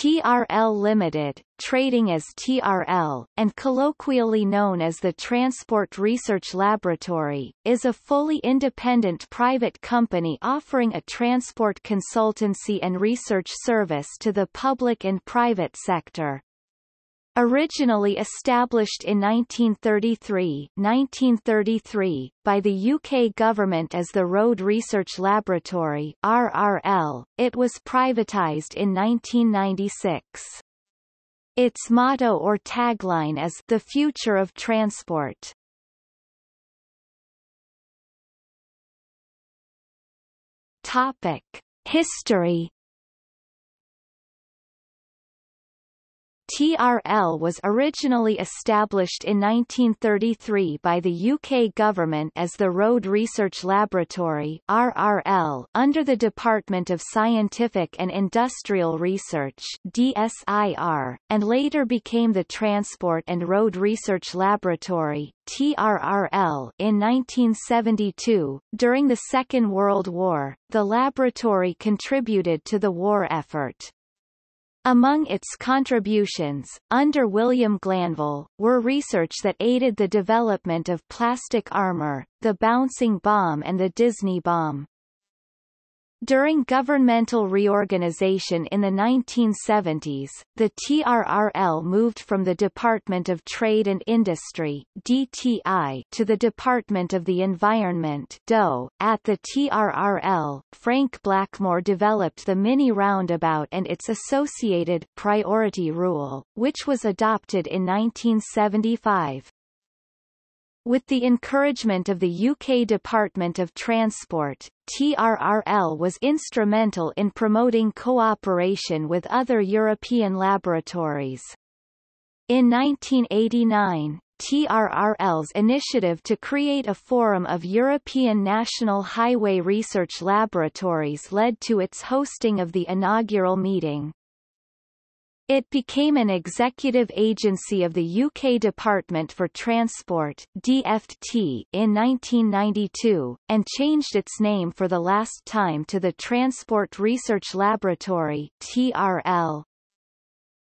TRL Limited, trading as TRL, and colloquially known as the Transport Research Laboratory, is a fully independent private company offering a transport consultancy and research service to the public and private sector. Originally established in 1933, 1933 by the UK government as the Road Research Laboratory RRL, it was privatised in 1996. Its motto or tagline is The Future of Transport. Topic: History TRL was originally established in 1933 by the UK government as the Road Research Laboratory RRL under the Department of Scientific and Industrial Research DSIR, and later became the Transport and Road Research Laboratory TRRL in 1972. During the Second World War, the laboratory contributed to the war effort. Among its contributions, under William Glanville, were research that aided the development of plastic armor, the bouncing bomb and the Disney bomb. During governmental reorganization in the 1970s, the TRRL moved from the Department of Trade and Industry DTI to the Department of the Environment DOE. At the TRRL, Frank Blackmore developed the Mini Roundabout and its associated priority rule, which was adopted in 1975. With the encouragement of the UK Department of Transport, TRRL was instrumental in promoting cooperation with other European laboratories. In 1989, TRRL's initiative to create a forum of European National Highway Research Laboratories led to its hosting of the inaugural meeting. It became an executive agency of the UK Department for Transport DFT in 1992, and changed its name for the last time to the Transport Research Laboratory TRL.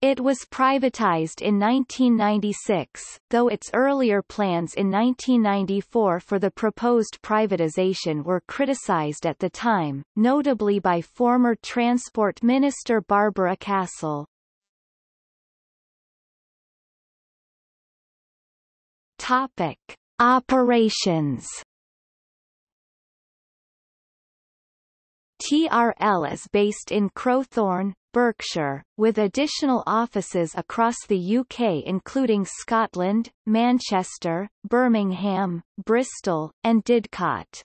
It was privatized in 1996, though its earlier plans in 1994 for the proposed privatization were criticized at the time, notably by former Transport Minister Barbara Castle. Topic: Operations. TRL is based in Crowthorne, Berkshire, with additional offices across the UK including Scotland, Manchester, Birmingham, Bristol, and Didcot.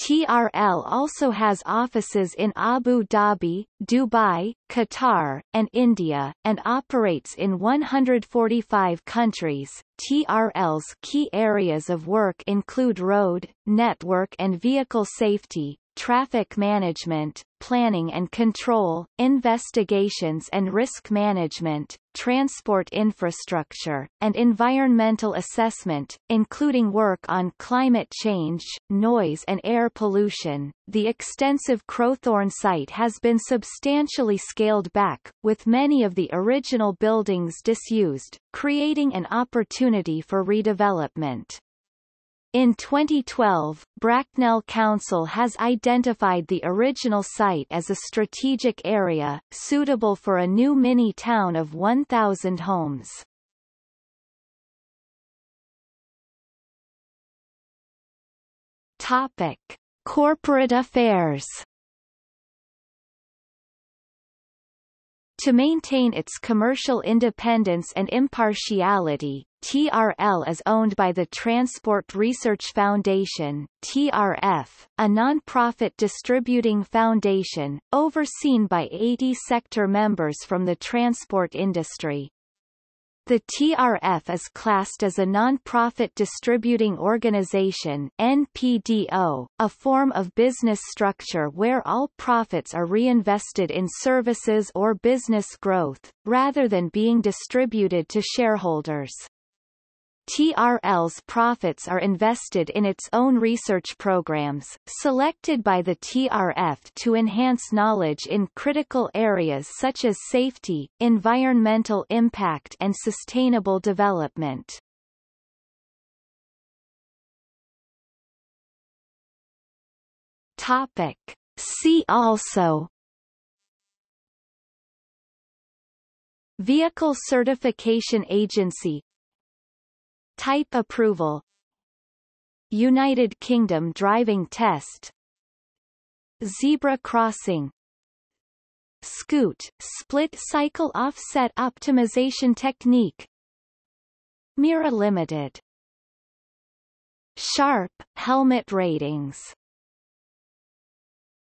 TRL also has offices in Abu Dhabi, Dubai, Qatar, and India, and operates in 145 countries. TRL's key areas of work include road, network and vehicle safety, traffic management, planning and control, investigations and risk management, transport infrastructure, and environmental assessment, including work on climate change, noise and air pollution. The extensive Crowthorne site has been substantially scaled back, with many of the original buildings disused, creating an opportunity for redevelopment. In 2012, Bracknell Council has identified the original site as a strategic area, suitable for a new mini-town of 1,000 homes. Topic. Corporate affairs To maintain its commercial independence and impartiality, TRL is owned by the Transport Research Foundation TRF, a non-profit distributing foundation, overseen by 80 sector members from the transport industry. The TRF is classed as a non-profit distributing organization NPDO, a form of business structure where all profits are reinvested in services or business growth, rather than being distributed to shareholders. TRL's profits are invested in its own research programs, selected by the TRF to enhance knowledge in critical areas such as safety, environmental impact and sustainable development. Topic. See also Vehicle Certification Agency Type approval. United Kingdom driving test. Zebra crossing. Scoot split cycle offset optimization technique. Mira Limited. Sharp helmet ratings